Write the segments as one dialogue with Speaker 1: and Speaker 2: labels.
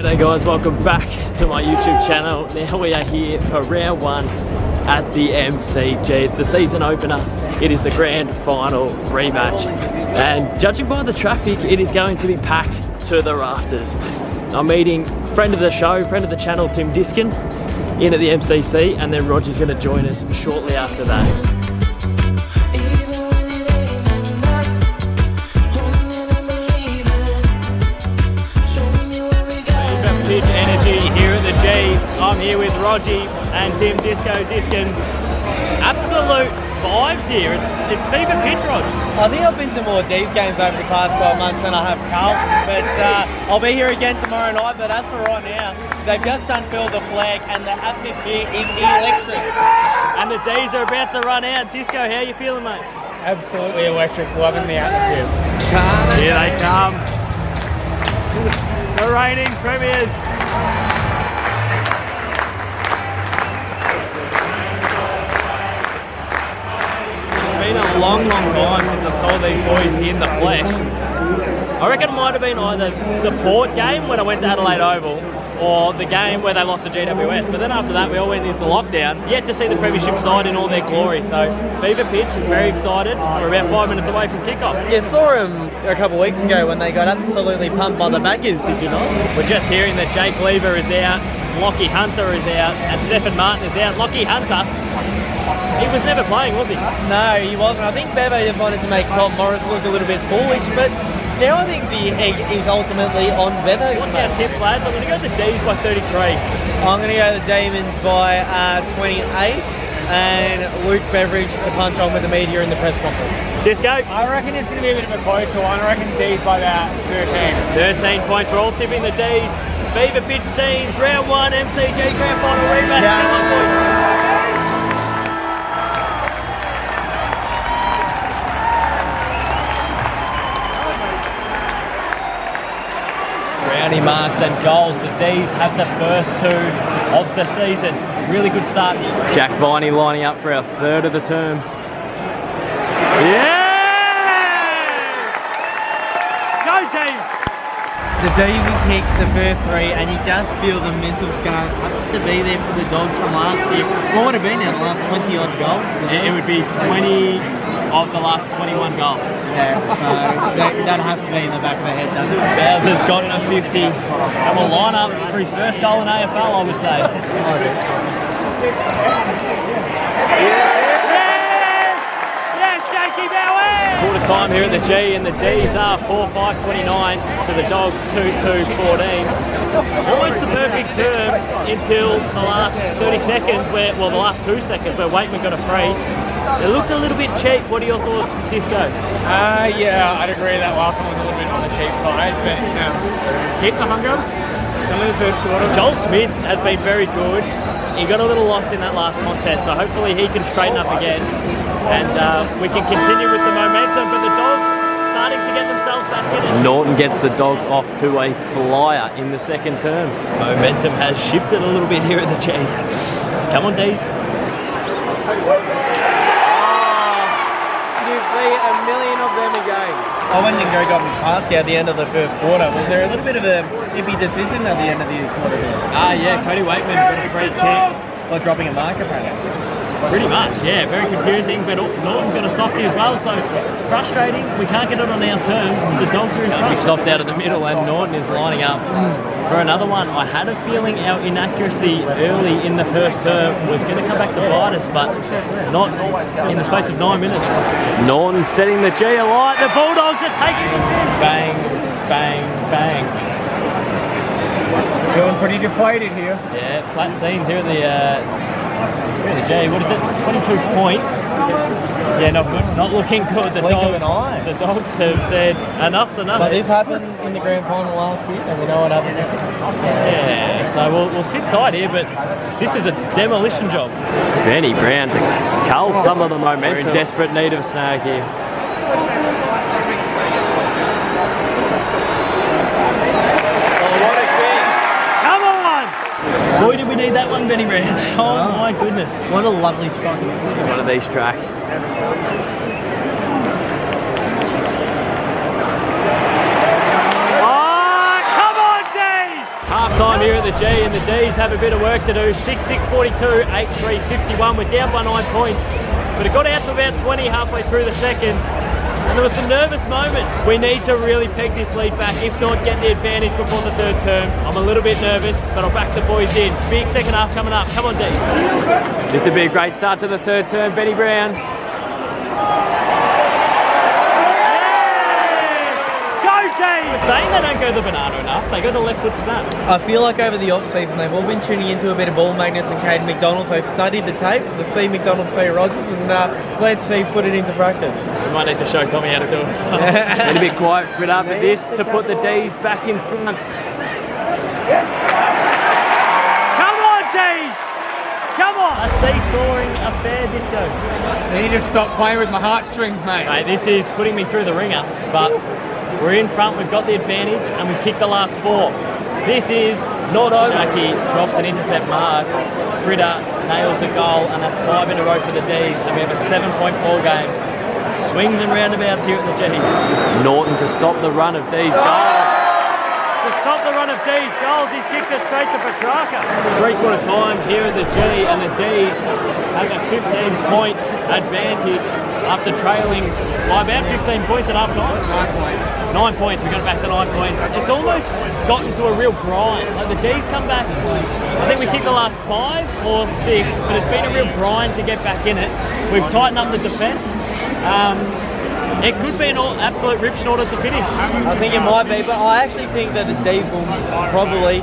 Speaker 1: G'day guys, welcome back to my YouTube channel. Now we are here for round one at the MCG. It's the season opener. It is the grand final rematch. And judging by the traffic, it is going to be packed to the rafters. I'm meeting friend of the show, friend of the channel, Tim Diskin, in at the MCC, and then Roger's gonna join us shortly after that. G. I'm here with Rogie and Tim Disco Diskin. Absolute vibes here. It's, it's fever pitch, Rog.
Speaker 2: I think I've been to more D's games over the past 12 months than I have Carl, but uh, I'll be here again tomorrow night. But as for right now, they've just unfurled the flag and the atmosphere is electric.
Speaker 1: And the D's are about to run out. Disco, how you feeling, mate?
Speaker 2: Absolutely electric, loving the atmosphere.
Speaker 1: Here they come. The reigning premiers. Been a long, long time since I saw these boys in the flesh. I reckon it might have been either the Port game when I went to Adelaide Oval or the game where they lost to GWS. But then after that, we all went into lockdown. Yet to see the Premiership side in all their glory. So, fever pitch, very excited. We're about five minutes away from kickoff.
Speaker 2: You saw them a couple of weeks ago when they got absolutely pumped by the backers, did you not?
Speaker 1: We're just hearing that Jake Lever is out, Lachie Hunter is out, and Stefan Martin is out. Lachie Hunter, he was never playing, was he?
Speaker 2: No, he wasn't. I think Bevo just wanted to make Tom Morris look a little bit foolish, but now I think the egg is ultimately on Bevo.
Speaker 1: What's our tips, lads? I'm going to go the D's by 33.
Speaker 2: I'm going to go the Demons by uh, 28 and Luke Beveridge to punch on with the media in the press conference.
Speaker 1: Disco,
Speaker 3: I reckon it's going to be a bit of a closer one. I reckon D's by about 13.
Speaker 1: 13 points. We're all tipping the D's. Fever pitch scenes, round one, MCG Grand Final rematch.
Speaker 2: Yeah.
Speaker 1: Brownie marks and goals. The D's have the first two of the season. Really good start. Jack Viney lining up for our third of the term. Yeah! Go D's!
Speaker 2: The Daisy kick, the first three, and you just feel the mental scars I have to be there for the dogs from last year. What would have been now, the last 20 odd goals?
Speaker 1: It, it would be 20 of the last 21 goals.
Speaker 2: Yeah, so that, that has to be in the back of the head, doesn't it?
Speaker 1: Bowser's got a 50 and will line up for his first goal in AFL, I would say. Yes! Yes, Jakey Bowey! Quarter time here at the G, and the D's are 4 5 29 to the Dogs 2 2 14. Almost the perfect term until the last 30 seconds, where, well, the last two seconds, where Weightman got a free. It looked a little bit cheap. What are your thoughts, Disco?
Speaker 3: Uh, yeah, I'd agree that last one was a little bit on the cheap side, but um, keep the hunger. Some of the first quarter.
Speaker 1: Joel Smith has been very good. He got a little lost in that last contest, so hopefully he can straighten up again and uh, we can continue with the momentum. But the Dogs starting to get themselves back in it. Naughton gets the Dogs off to a flyer in the second term. Momentum has shifted a little bit here at the G. Come on, D's.
Speaker 2: You see a million of them a game. I went and go got me past at the end of the first quarter. Was there a little bit of a iffy decision at the end of the quarter there?
Speaker 1: Ah, yeah, Cody Weightman got a free kick.
Speaker 2: Or dropping a marker, apparently.
Speaker 1: Pretty much, yeah. Very confusing, but Naughton's got a softie as well, so frustrating. We can't get it on our terms. The dogs are in front. We stopped out of the middle, and Naughton is lining up for another one. I had a feeling our inaccuracy early in the first term was going to come back to bite us, but not in the space of nine minutes. Naughton setting the G alight. The Bulldogs are taking the piss. Bang, bang, bang.
Speaker 3: Feeling pretty deflated here.
Speaker 1: Yeah, flat scenes here at the uh, here at the J. What is it? 22 points. Yeah, not good. Not looking good. The
Speaker 2: Blink of an
Speaker 1: dogs.
Speaker 2: eye.
Speaker 1: The dogs have said enough's enough.
Speaker 2: But this happened in the grand final last year, and we know what happened next.
Speaker 1: Yeah, so we'll, we'll sit tight here, but this is a demolition job. Benny Brown to cull some of the momentum. We're in desperate need of a snag here. Come on! Boy, did we need that one, Benny Brown. Oh my goodness.
Speaker 2: What a lovely strike of foot.
Speaker 1: One of these track. Oh, come on, Dave! Half time here at the G, and the D's have a bit of work to do. 6 6 42, 8 3 51. We're down by nine points, but it got out to about 20 halfway through the second. And there were some nervous moments. We need to really peg this lead back, if not get the advantage before the third term. I'm a little bit nervous, but I'll back the boys in. Big second half coming up. Come on, D. This would be a great start to the third term, Benny Brown. Saying they don't go the banana enough. They go the left foot snap.
Speaker 2: I feel like over the off season they've all been tuning into a bit of ball magnets and Caden MacDonald's. They've studied the tapes, the C MacDonald, C Rogers, and uh, glad to see he's put it into practice.
Speaker 1: We might need to show Tommy how to do it. So. a bit quiet for it after this to put the D's back in front. Yes! Come on, D's! Come on! A seesawing affair disco.
Speaker 3: You need to stop playing with my heartstrings, mate.
Speaker 1: Mate, this is putting me through the ringer, but we're in front, we've got the advantage, and we've kicked the last four. This is not over. Schache drops an intercept mark. Fritsch nails a goal, and that's five in a row for the D's, and we have a seven-point ball game. Swings and roundabouts here at the G. Naughton to stop the run of D's goal. To stop the run of D's goals, he's kicked it straight to Petracca. Three-quarter time here at the G, and the D's have a 15-point advantage after trailing by about 15 points at half time.
Speaker 3: Nine points.
Speaker 1: Nine points, we got it back to nine points. It's almost gotten to a real grind. Like the D's come back, I think we kicked the last five or six, but it's been a real grind to get back in it. We've tightened up the defence. Um, it could be an all, absolute rip order to finish.
Speaker 2: I think it might be, but I actually think that the D's will probably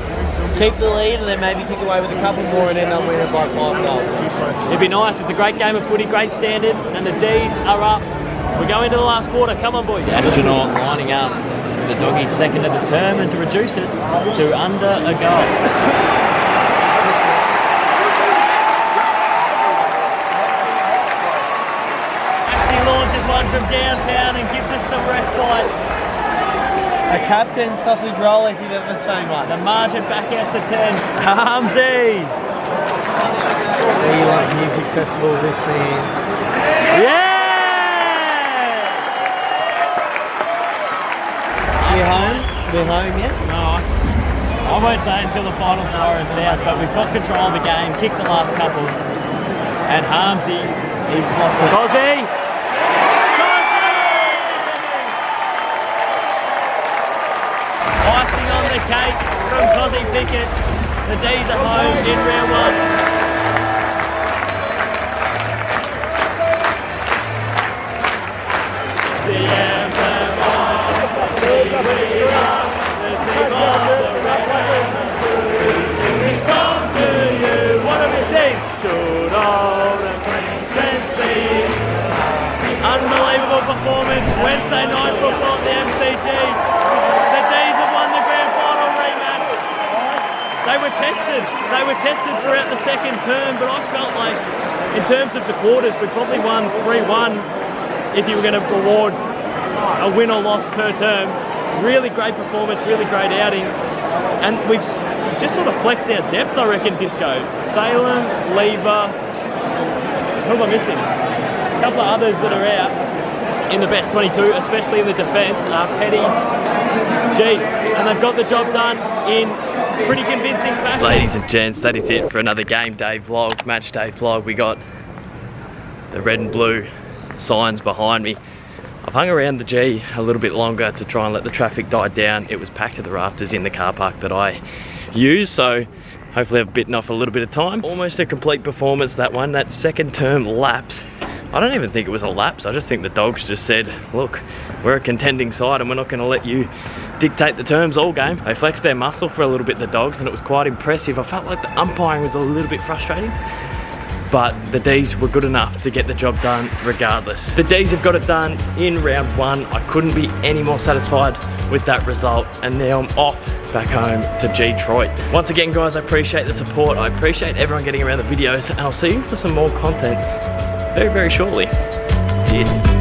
Speaker 2: keep the lead and then maybe kick away with a couple more and end up winning by five goals.
Speaker 1: It'd be nice. It's a great game of footy, great standard, and the D's are up. We go into the last quarter. Come on, boys. Astronaut lining up for the doggies second of the term and to reduce it to under a goal. one from downtown and gives us some respite.
Speaker 2: A captain sausage roll if you've ever seen one.
Speaker 1: The margin back out to 10. Hamzy!
Speaker 2: We like music festivals this year.
Speaker 1: Yeah!
Speaker 2: You home? We're home yet?
Speaker 1: No. I won't say until the final siren sounds, but we've got control of the game, kicked the last couple. And Harmsy, he slots it. Cozzy! Cake from Cozzy Pickett. The D's are home in round one. Wednesday night football at the MCG. The D's have won the grand final rematch. They were tested. They were tested throughout the second term, but I felt like in terms of the quarters, we probably won 3-1 if you were going to reward a win or loss per term. Really great performance, really great outing. And we've just sort of flexed our depth, I reckon, Disco. Salem, Lever, who am I missing? A couple of others that are out in the best 22, especially in the defence, are Petty, Geez, and they've got the job done in pretty convincing fashion. Ladies and gents, that is it for another game day vlog, match day vlog. We got the red and blue signs behind me. I've hung around the G a little bit longer to try and let the traffic die down. It was packed to the rafters in the car park that I use, so hopefully I've bitten off a little bit of time. Almost a complete performance, that one. That second term lapse. I don't even think it was a lapse. I just think the dogs just said, look, we're a contending side and we're not going to let you dictate the terms all game. They flexed their muscle for a little bit, the dogs, and it was quite impressive. I felt like the umpiring was a little bit frustrating but the D's were good enough to get the job done regardless. The D's have got it done in round one. I couldn't be any more satisfied with that result and now I'm off back home to Detroit. Once again guys, I appreciate the support. I appreciate everyone getting around the videos and I'll see you for some more content very, very shortly. Cheers.